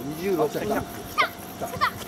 26歳。